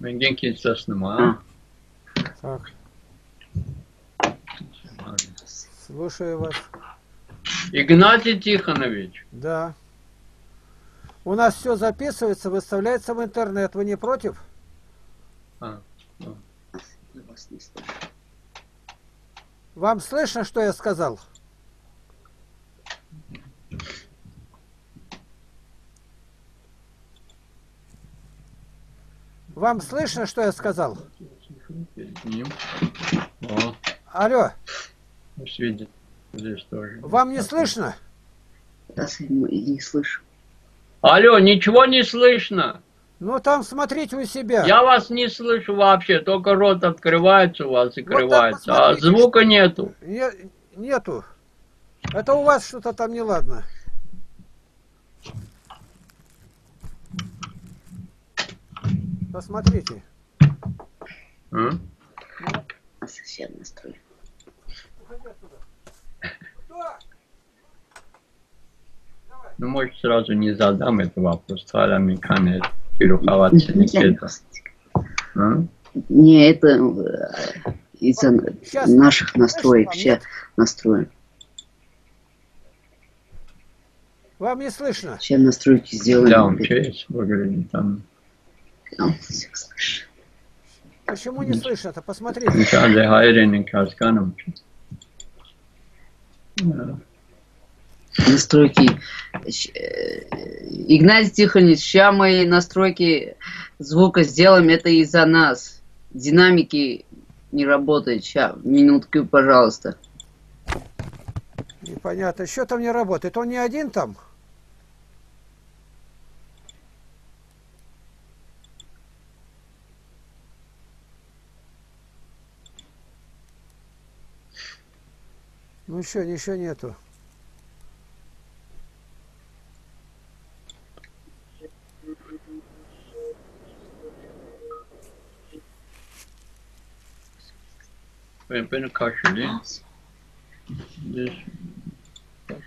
Men genki sesnama. Так, слушаю вас. Игнатий Тихонович, Да. У нас все записывается, выставляется в интернет. Вы не против? а. Вам слышно, что я сказал? Вам слышно, что я сказал? перед ним. О, Алло, видит. Здесь тоже. вам не слышно? Мы не слышим. Алло, ничего не слышно. Ну там смотрите у себя. Я вас не слышу вообще, только рот открывается у вас, закрывается, а посмотрите, звука нету. Не- нету. Это у вас что-то там неладно. Посмотрите. А? А сосед настроил. Ну, может, сразу не задам этот вопрос. Твоя механик Кирюховаться не это. А? Не, это э, из-за наших настроек. Все настроим. Вам не слышно? Все настройки сделаем. Да, он честь выглядит там. Почему не слышно-то? Посмотрите. Никогда хайрен касканом. Да. Настройки. Игнатий Тихонович, сейчас мы настройки звука сделаем. Это из-за нас. Динамики не работают. Сейчас, минутку, пожалуйста. Непонятно. Что там не работает? Он не один там? Ну еще, ничего нету. Ben,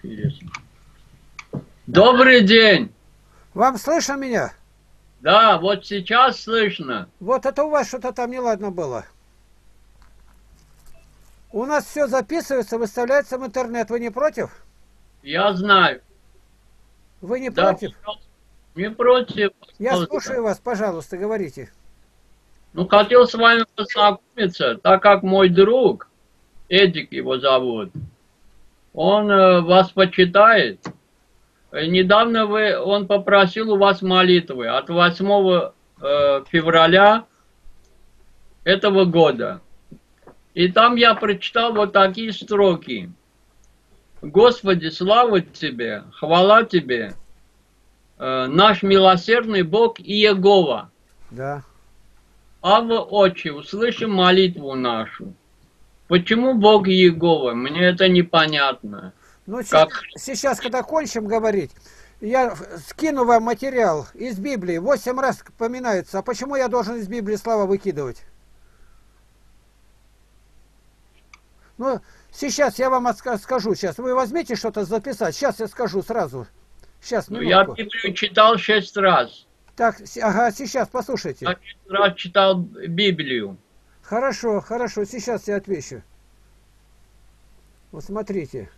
интересно. Добрый день! Вам слышно меня? Да, вот сейчас слышно. Вот это у вас что-то там неладно было. У нас все записывается, выставляется в интернет. Вы не против? Я знаю. Вы не Да, против? не против. Я слушаю вас, пожалуйста, говорите. Ну, хотел с вами познакомиться, так как мой друг, Эдик его зовут, он э, вас почитает. Э, Недавно вы, он попросил у вас молитвы от 8 э, февраля этого года. И там я прочитал вот такие строки. Господи, слава Тебе, хвала Тебе, э, наш милосердный Бог Иегова. Да. Ава, Отче, услышим молитву нашу. Почему Бог Иегова? Мне это непонятно. Ну, Как? сейчас, сейчас, когда кончим говорить, я скину вам материал из Библии. Восемь раз поминается. А почему я должен из Библии слова выкидывать? Ну, сейчас я вам скажу. Сейчас вы возьмите что-то записать. Сейчас я скажу сразу. Сейчас, Ну, я. Библию читал шесть раз. Так, ага, сейчас, послушайте. Я шесть раз читал Библию. Хорошо, хорошо, сейчас я отвечу. Вот смотрите.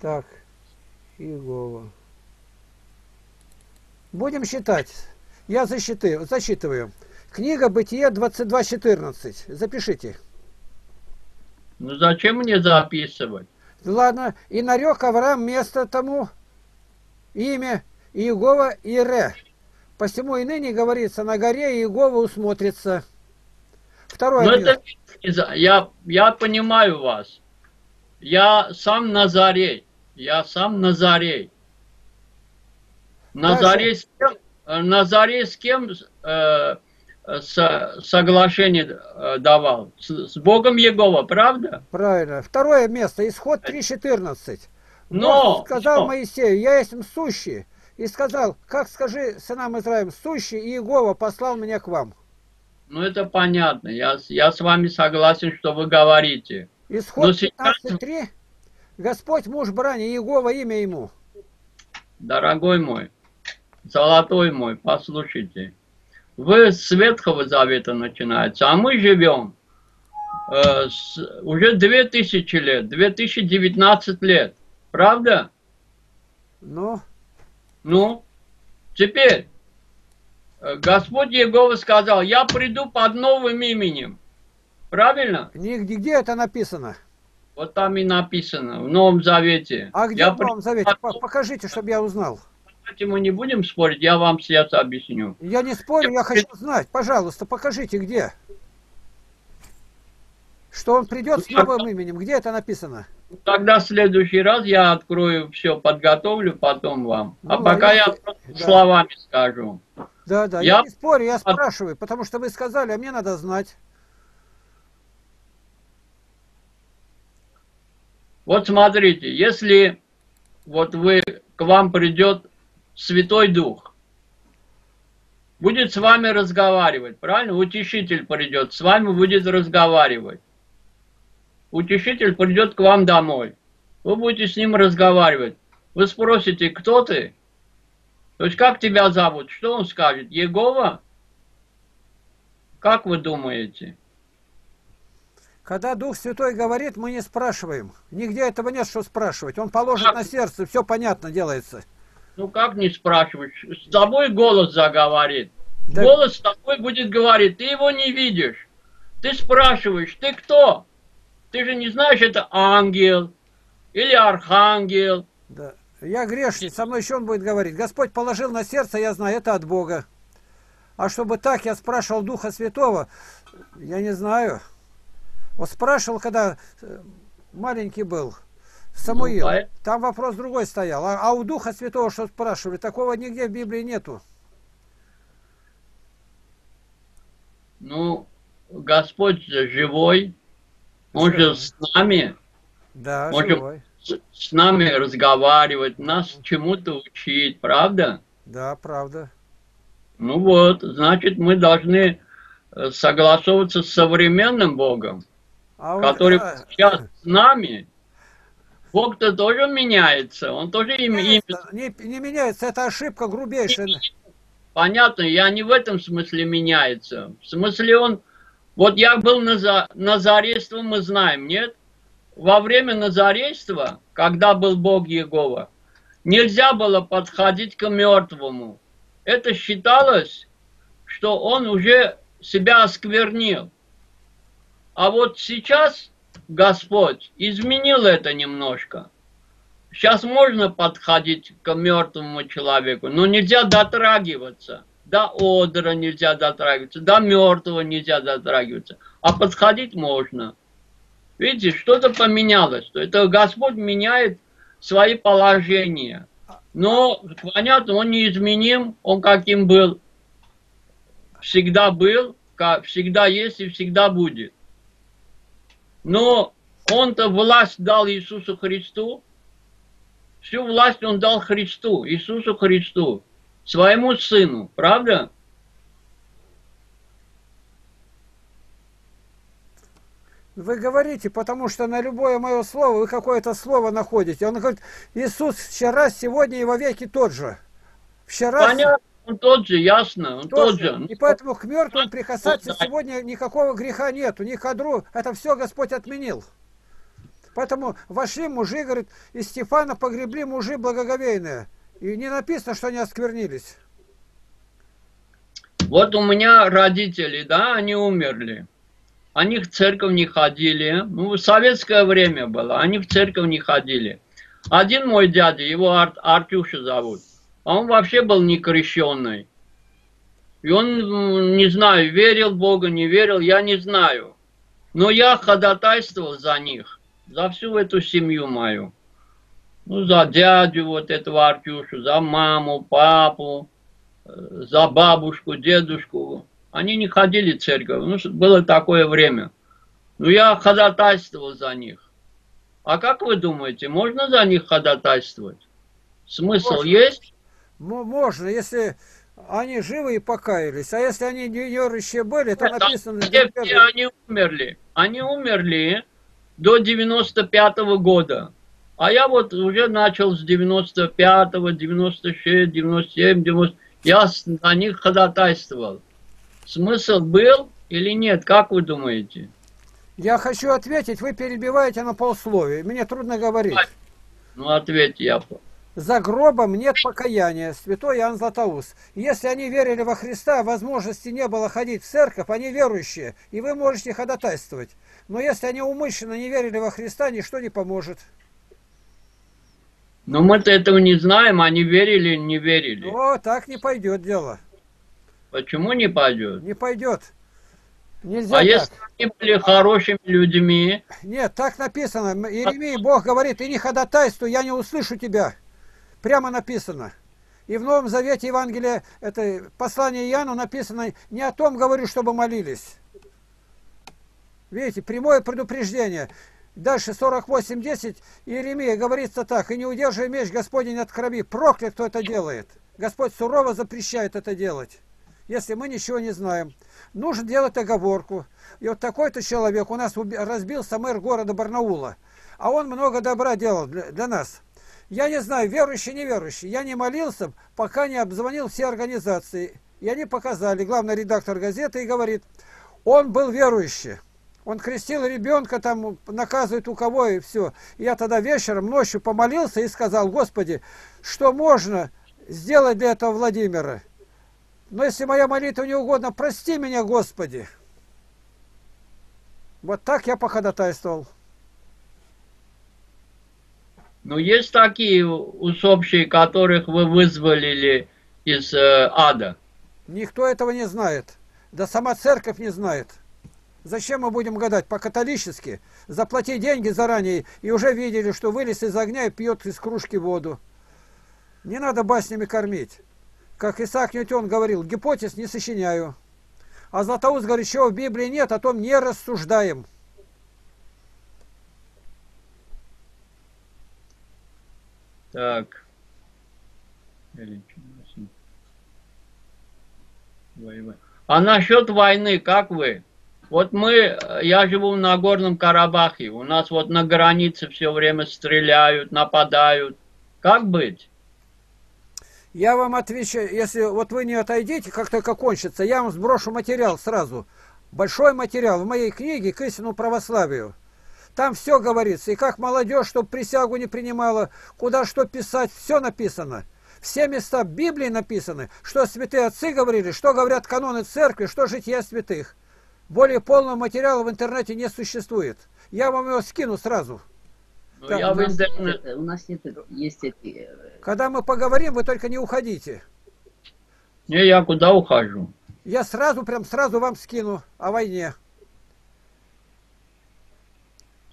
Так, Иегова. Будем считать. Я засчитаю, засчитываю. Книга Бытие 22.14. Запишите. Ну зачем мне записывать? Ладно, и нарек Авраам место тому имя Иегова Ире. Посему и ныне говорится, на горе Иегова усмотрится. Второе Ну место. это я, я понимаю вас. Я сам Назарей. Я сам Назарей. Назарей с кем, Назарей с кем э, соглашение э, давал? С, Богом Егова, правда? Правильно. Второе место. Исход 3.14. Но, Бог сказал но. Моисею, я есть сущий. И сказал, как скажи сынам Израилем, сущий и Иегова послал меня к вам. Ну это понятно. Я, я с вами согласен, что вы говорите. Исход сейчас- 15.3. Господь муж брани, Иегова имя ему. Дорогой мой, золотой мой, послушайте. Вы с Ветхого Завета начинаете, а мы живем э, с, уже 2000 лет, 2019 лет. Правда? Ну, Ну, теперь э, Господь Иегова сказал, я приду под новым именем. Правильно? нигде где это написано? Вот там и написано, в Новом Завете. А где я в Новом Завете? под Покажите, чтобы я узнал. Давайте мы не будем спорить, я вам сейчас объясню. Я не спорю, я хочу знать. Пожалуйста, покажите, где. Что он придет с новым именем. Где это написано? Тогда в следующий раз я открою все, подготовлю потом вам. а Ну, пока а я если- просто да. словами скажу. Да, да, я, Я- не спорю, я спрашиваю, потому что вы сказали, а мне надо знать. Вот смотрите, если вот вы к вам придет Святой Дух, будет с вами разговаривать, правильно? Утешитель придет, с вами будет разговаривать. Утешитель придет к вам домой. Вы будете с ним разговаривать. Вы спросите, кто ты? То есть, как тебя зовут? Что он скажет? Егова? Как вы думаете? Когда Дух Святой говорит, мы не спрашиваем. Нигде этого нет, что спрашивать. Он положит на сердце, все понятно делается. Ну как не спрашиваешь? С тобой голос заговорит. Да. Голос с тобой будет говорить, ты его не видишь. Ты спрашиваешь, ты кто? Ты же не знаешь, это ангел или архангел. Да. Я грешник, со мной еще он будет говорить. Господь положил на сердце, я знаю, это от Бога. А чтобы так я спрашивал Духа Святого, я не знаю. Вот спрашивал, когда э, маленький был, Самуил. Ну, Там вопрос другой стоял. А, а у Духа Святого что спрашивали? Такого нигде в Библии нету. Ну, Господь же живой, Он же с нами, Да, Можем- живой. с, с нами разговаривать, нас чему-то учить, правда? Да, правда. Ну вот, значит, мы должны э, согласовываться с современным Богом. А который а, сейчас с нами, Бог-то тоже меняется, он тоже им, им- не, не меняется, это ошибка грубейшая. понятно, я не в этом смысле меняется. В смысле он, вот я был наза, назарейством, мы знаем, нет? Во время назарейства, когда был Бог Иегова, нельзя было подходить к мертвому. Это считалось, что он уже себя осквернил. А вот сейчас Господь изменил это немножко. Сейчас можно подходить к мертвому человеку, но нельзя дотрагиваться. До одра нельзя дотрагиваться, до мертвого нельзя дотрагиваться. А подходить можно. Видите, что-то поменялось. Это Господь меняет свои положения. Но, понятно, Он неизменим, Он каким был. Всегда был, всегда есть и всегда будет. Но Он-то власть дал Иисусу Христу, Всю власть он дал Христу, Иисусу Христу, своему Сыну, правда? Вы говорите, потому что на любое мое слово вы какое-то слово находите. Он говорит, Иисус вчера, сегодня и во веки тот же. Вчера Понятно, он тот же, ясно, он тот, тот же. же. И поэтому к мертвым прикасаться сегодня никакого греха нету, ни кадру. Это все Господь отменил. Поэтому вошли мужи, говорит, и Стефана погребли мужи благоговейные. И не написано, что они осквернились. Вот у меня родители, да, они умерли. Они в церковь не ходили. Ну, в советское время было, они в церковь не ходили. Один мой дядя, его Ар- Артюша зовут, он вообще был не крещенный. И он, не знаю, верил в Бога, не верил, я не знаю. Но я ходатайствовал за них, за всю эту семью мою. Ну, за дядю вот этого Артюшу, за маму, папу, э, за бабушку, дедушку. Они не ходили в церковь. Ну, что было такое время. Ну, я ходатайствовал за них. А как вы думаете, можно за них ходатайствовать? Смысл Можно. есть? Мо- Можно, если они живы и покаялись. А если они неверующие были, то Нет, написано... Все, все они умерли. Они умерли до 95 года. А я вот уже начал с 95, 96, 97, 90. Я на них ходатайствовал. смысл был или нет? Как вы думаете? Я хочу ответить, вы перебиваете на полсловия. Мне трудно говорить. Ну, ответь я. За гробом нет покаяния, святой Иоанн Златоуст. Если они верили во Христа, возможности не было ходить в церковь, они верующие, и вы можете ходатайствовать. Но если они умышленно не верили во Христа, ничто не поможет. Но мы-то этого не знаем, они верили, не верили. О, так не пойдет дело. Почему не пойдет? Не пойдет. Нельзя А так. если они были хорошими людьми, Нет, так написано. Иеремии Бог говорит, и не ходатайствуй, я не услышу тебя. Прямо написано. И в Новом Завете Евангелия, это послание Иоанну написано, не о том говорю, чтобы молились. Видите, прямое предупреждение. Дальше 48.10 Иеремия говорится так, и не удерживай меч Господень от крови, проклят, кто это делает. Господь сурово запрещает это делать, если мы ничего не знаем. Нужно делать оговорку. И вот такой-то человек у нас разбился мэр города Барнаула, а он много добра делал для, для нас. Я не знаю, верующий, неверующий. Я не молился, пока не обзвонил все организации. И они показали, главный редактор газеты, и говорит, он был верующий. Он крестил ребенка, там наказывает у кого и все. Я тогда вечером, ночью помолился и сказал, Господи, что можно сделать для этого Владимира? Но если моя молитва не угодна, прости меня, Господи. Вот так я походатайствовал. Ну есть такие усопшие, которых вы вызволили из э, ада. Никто этого не знает. Да сама церковь не знает. Зачем мы будем гадать по-католически? Заплати деньги заранее, и уже видели, что вылез из огня и пьет из кружки воду. Не надо баснями кормить. Как Исаак Ньютон говорил, гипотез не сочиняю. А Златоуст говорит, чего в Библии нет, о том не рассуждаем. Так. А насчет войны, как вы? Вот мы, э, я живу в Нагорном Карабахе, у нас вот на границе все время стреляют, нападают. Как быть? Я вам отвечу, если вот вы не отойдете, как только кончится, я вам сброшу материал сразу. Большой материал в моей книге к истинному православию. Там все говорится, и как молодежь, чтобы присягу не принимала, куда что писать, все написано. Все места Библии написаны, что святые отцы говорили, что говорят каноны церкви, что жития святых. Более полного материала в интернете не существует. Я вам его скину сразу. Ну, Так, я у, в нас нет, интернет... это- у нас нет, есть эти... э, Когда мы поговорим, вы только не уходите. Не, я куда ухожу? Я сразу, прям сразу вам скину о войне.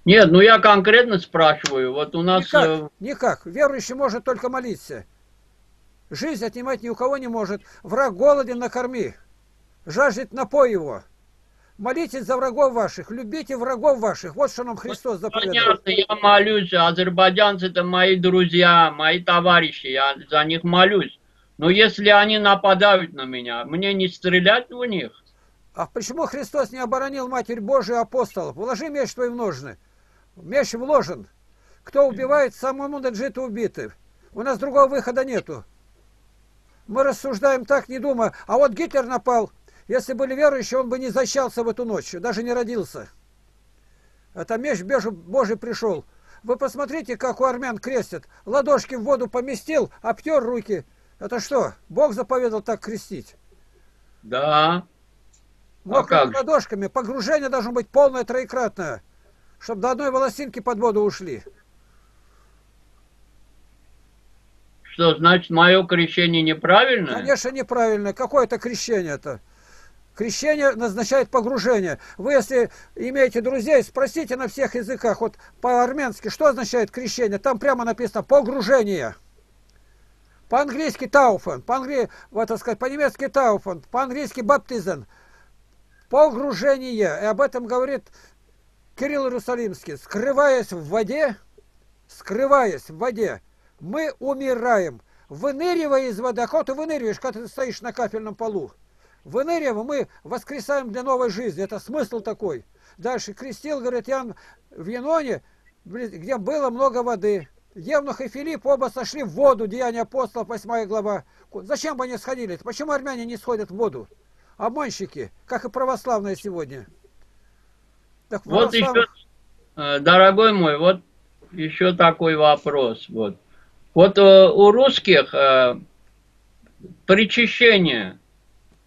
Нет, ну я конкретно спрашиваю. Вот у нас... Никак, э, никак. Верующий может только молиться. Жизнь отнимать ни у кого не может. Враг голоден, накорми. Жаждет, напой его. Молитесь за врагов ваших, любите врагов ваших. Вот что нам Христос заповедовал. Понятно, я молюсь. Азербайджанцы это мои друзья, мои товарищи. Я за них молюсь. Но если они нападают на меня, мне не стрелять в них? А почему Христос не оборонил Матерь Божию апостолов? Вложи меч твой в ножны. Меч вложен. Кто убивает, самому надлежит убиты. У нас другого выхода нету. Мы рассуждаем так, не думая. А вот Гитлер напал. Если были верующие, он бы не зачался в эту ночь, даже не родился. Это меч Божий, пришел. Вы посмотрите, как у армян крестят. Ладошки в воду поместил, обтер руки. Это что, Бог заповедал так крестить? Да. Мокрыми как же? ладошками. Погружение должно быть полное, троекратное. Чтобы до одной волосинки под воду ушли. Что, значит, мое крещение неправильное? Конечно, неправильно. Какое это крещение-то? Крещение назначает погружение. Вы, если имеете друзей, спросите на всех языках. Вот по-армянски, что означает крещение? Там прямо написано погружение. По-английски тауфен, по-англи... вот, так сказать, по-немецки тауфен, по-английски баптизен. Погружение. И об этом говорит Кирилл Иерусалимский. Скрываясь в воде, скрываясь в воде, мы умираем. Выныривая из воды, а как ты выныриваешь, когда ты стоишь на кафельном полу? Выныриваем, мы воскресаем для новой жизни. Это смысл такой. Дальше крестил, говорит, Ян в Яноне, где было много воды. Евнух и Филипп оба сошли в воду, Деяния апостолов, 8 глава. Зачем бы они сходили? Почему армяне не сходят в воду? Обманщики, как и православные сегодня. Так Вот еще, э, дорогой мой, вот еще такой вопрос. Вот, вот э, у русских э, причащение,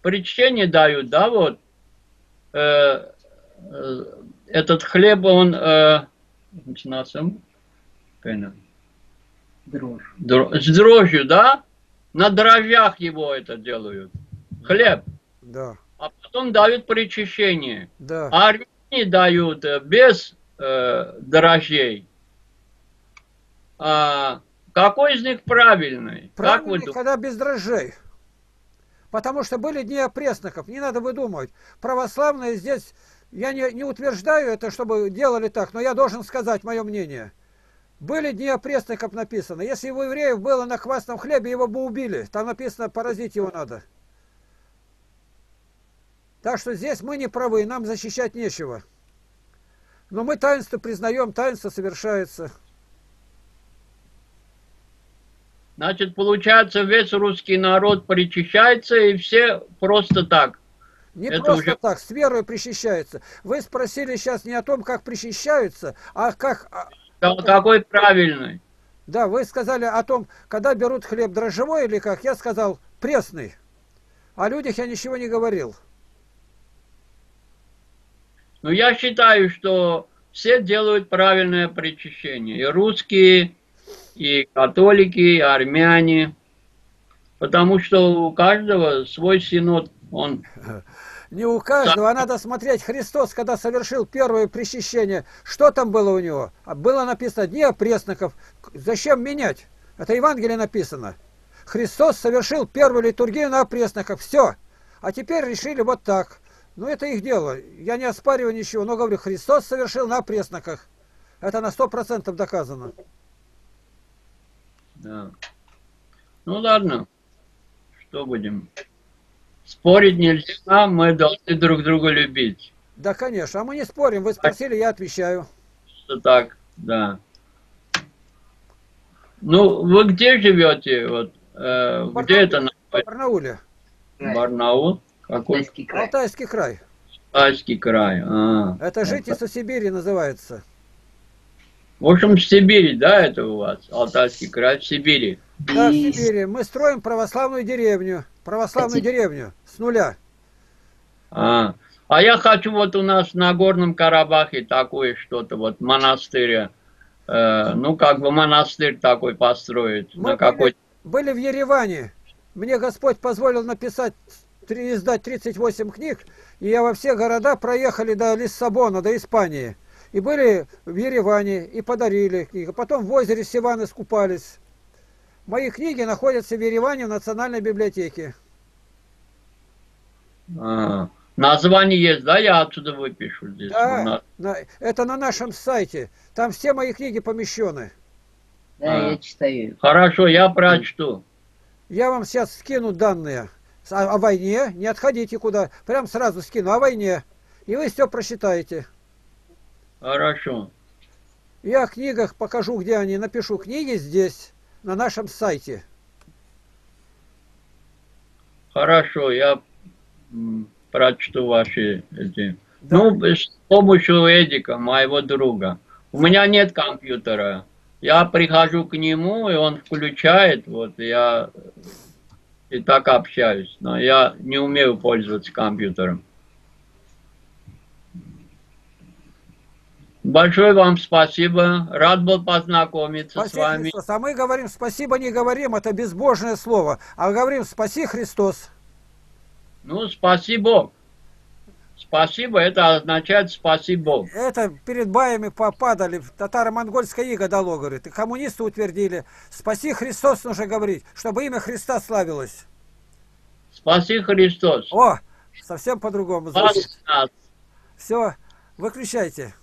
причащение дают, да, вот, этот хлеб, он э, Дрожь. дро- с дрожжью, да, на дрожжах его это делают, хлеб, Да, а потом дают причащение. да. А дают э, без э, дрожжей. А, какой из них правильный? Как вы думаете? когда без дрожжей. Потому что были дни опресноков, не надо выдумывать. Православные здесь, я не, не утверждаю это, чтобы делали так, но я должен сказать мое мнение. Были дни опресноков написано. Если у евреев было на квасном хлебе, его бы убили. Там написано, поразить его надо. Так что здесь мы не правы, нам защищать нечего. Но мы таинство признаем, таинство совершается. Значит, получается, весь русский народ причащается, и все просто так. Не Это просто уже- так, с верой причащаются. Вы спросили сейчас не о том, как причащаются, а как... а, Ка- Какой правильный? Да, вы сказали о том, когда берут хлеб дрожжевой или как, я сказал пресный. О людях я ничего не говорил. Но я считаю, что все делают правильное причащение. И русские, и католики, и армяне. Потому что у каждого свой синод, он Не у каждого, а надо смотреть. Христос, когда совершил первое причащение, что там было у него? А Было написано «Дни опресноков». Зачем менять? Это Евангелие написано. Христос совершил первую литургию на опресноках. Все. А теперь решили вот так. Ну, это их дело. Я не оспариваю ничего, но говорю, Христос совершил на опресноках. Это на сто процентов доказано. Да. Ну ладно, что будем. Спорить нельзя, мы должны друг друга любить. Да, конечно. А мы не спорим. Вы спросили, я отвечаю. Что так, да. Ну, вы где живете? Вот, э, где это В находится? Барнауле. Барнаул? Какой? Алтайский край. Алтайский край. Алтайский край. А. Это жительство Сибири называется. В общем, в Сибири, да, это у вас? Алтайский край в Сибири. Да, в Сибири. Мы строим православную деревню. Православную деревню. С нуля. А. а я хочу вот у нас на Горном Карабахе такое что-то, вот монастырь, э, ну, как бы монастырь такой построить. Мы на какой Были в Ереване. Мне Господь позволил написать, издать 38 книг, и я во все города проехали до Лиссабона, до Испании. И были в Ереване, и подарили книги. Потом в озере Сиван искупались. Мои книги находятся в Ереване в Национальной библиотеке. А, название есть, да, я отсюда выпишу здесь. Да, На- на- это на нашем сайте. Там все мои книги помещены. Да, А. я читаю. Хорошо, я прочту. Я вам сейчас скину данные о, войне. Не отходите куда. Прям сразу скину о войне. И вы все прочитаете. Хорошо. Я о книгах покажу, где они. Напишу книги здесь, на нашем сайте. Хорошо, я прочту ваши эти. Да. Ну, с помощью Эдика, моего друга. У меня нет компьютера. Я прихожу к нему, и он включает, вот, я и так общаюсь. Но я не умею пользоваться компьютером. Большое вам спасибо. Рад был познакомиться с Спаси вами. Христос. А мы говорим спасибо не говорим, это безбожное слово. А говорим спаси Христос. Ну, спасибо. Спасибо, это означает спасибо. Это перед баями попадали, татаро-монгольское иго дало, говорит. И коммунисты утвердили. Спаси Христос нужно говорить, чтобы имя Христа славилось. Спаси Христос. О, совсем по-другому звучит. нас. Все, выключайте.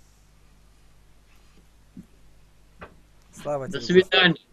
Слава До тебе. Господи. свидания.